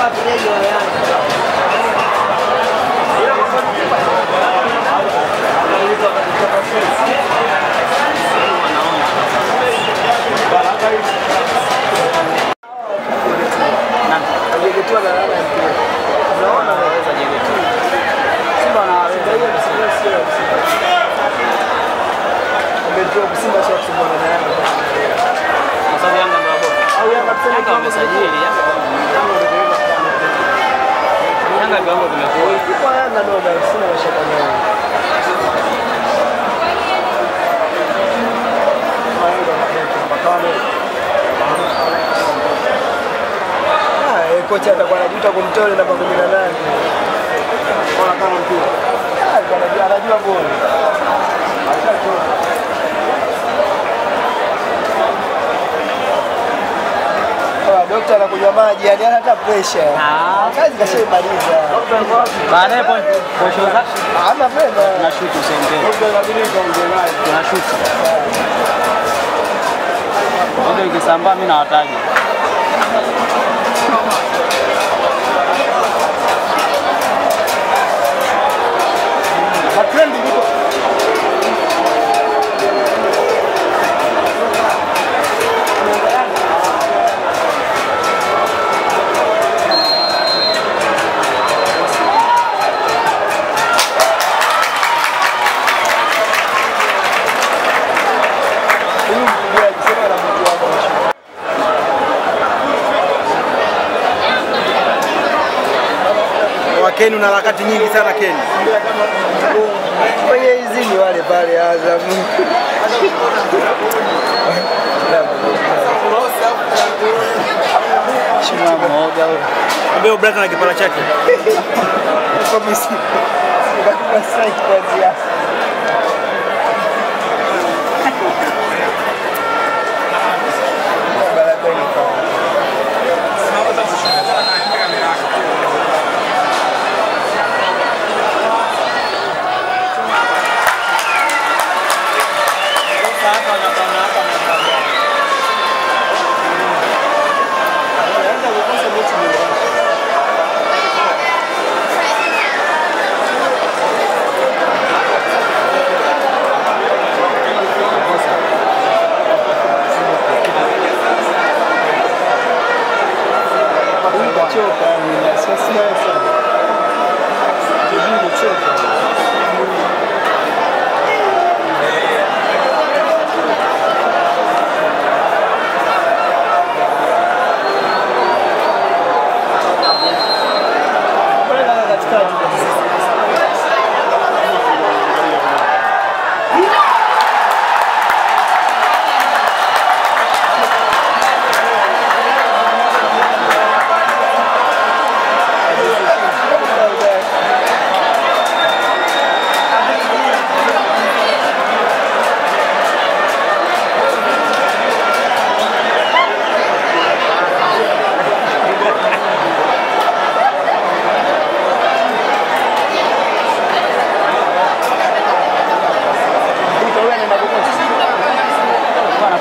Kwa sababu Yanga ndio bora. Yanga wamesajili Yanga. Yanga viwango vimekuwa. Kocha atakuwa anajuta kumtoa namba 18. Bora kama mpira. Ah, anajua anajua bora. Dokta anakunywa maji, yani hata pressure. Ah. Kazi kashaimaliza. Baadaye po- posho zake. Hana pena. tunashuti usembee. Dokta inabidi kaongee naye. Tunashuti. Ndio ikisambaa mimi nawataja. Wakeni una harakati nyingi sana Kenya. Kwenye hizi ni wale pale Azam. Chuma mmoja huyo. Ambao brother na kipara chake. Kwa misi. Kwa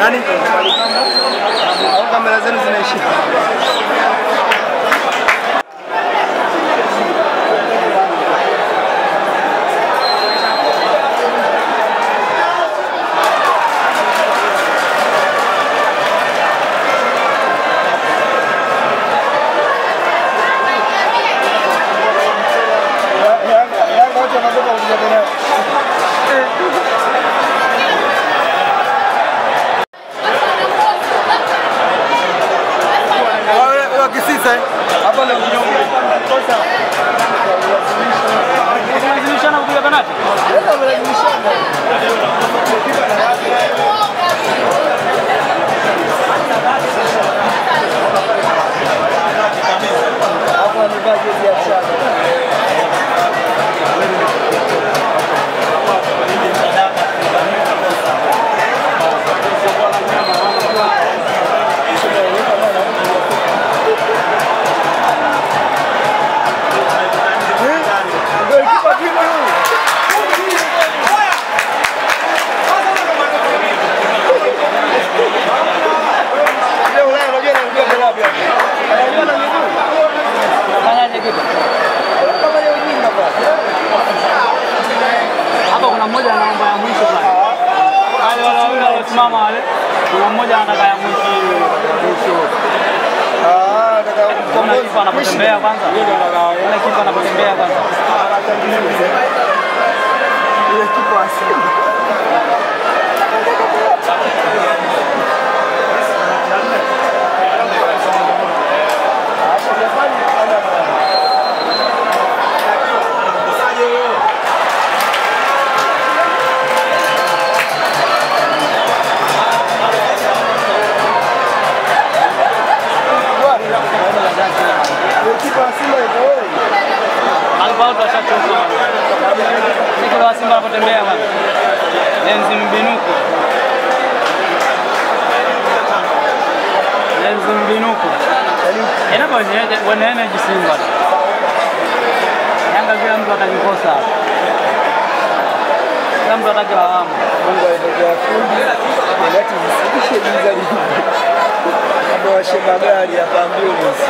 Nani? Al kamerazınızın eşi. 油にしちゃうんだよ。mmoja ana namba ya mwisho pale, wale wale wale waliosimama wale, kuna mmoja ana namba ya mwisho. Mwisho Ah, Ona kipa anapotembea kwanza, ona kipa anapotembea kwanza, ile kipa asili. waneneji Simba. Yanga kila mtu atajikosa hapa, kila mtu atake lawama. Mungu aitokea fundi wakati zisibishe giza kama washema gari hapa ambulance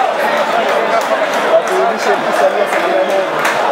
waturudishe Samia Samia Moja.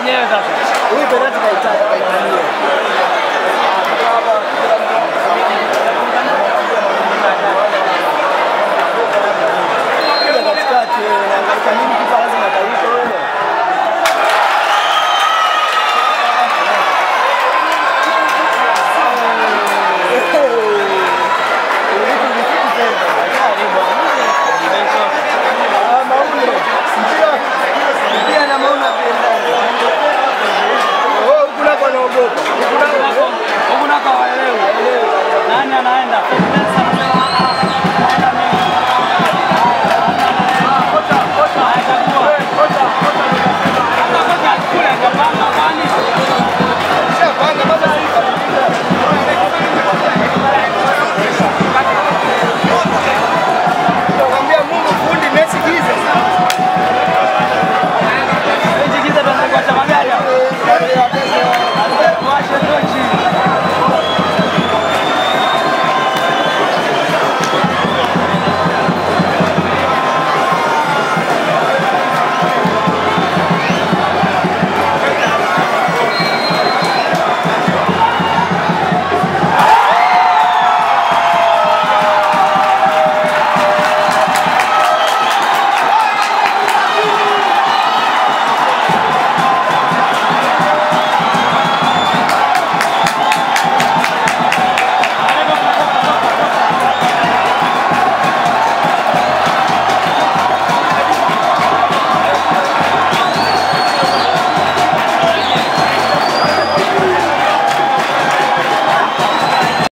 नहीं आता कोई गलत कहता है